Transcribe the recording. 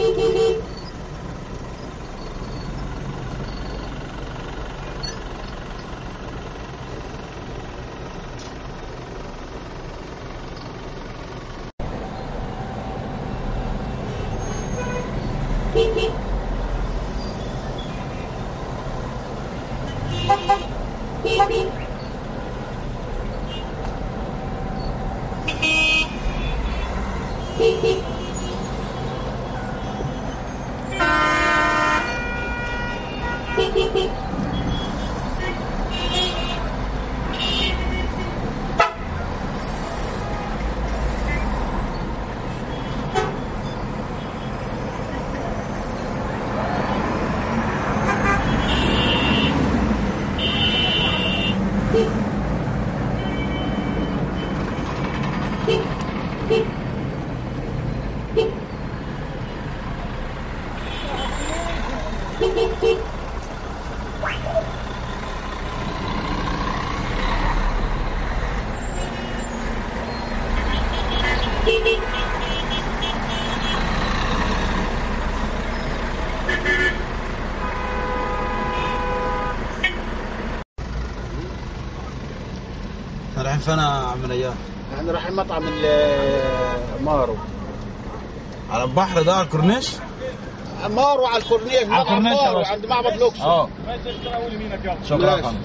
Beep, beep. فين يا عم نيار؟ إحنا رايحين مطعم ال- مارو على البحر ده على الكورنيش؟ مارو على الكورنيش على الكورنيش. عند معبد الأقصر آه شكرا يا. فندم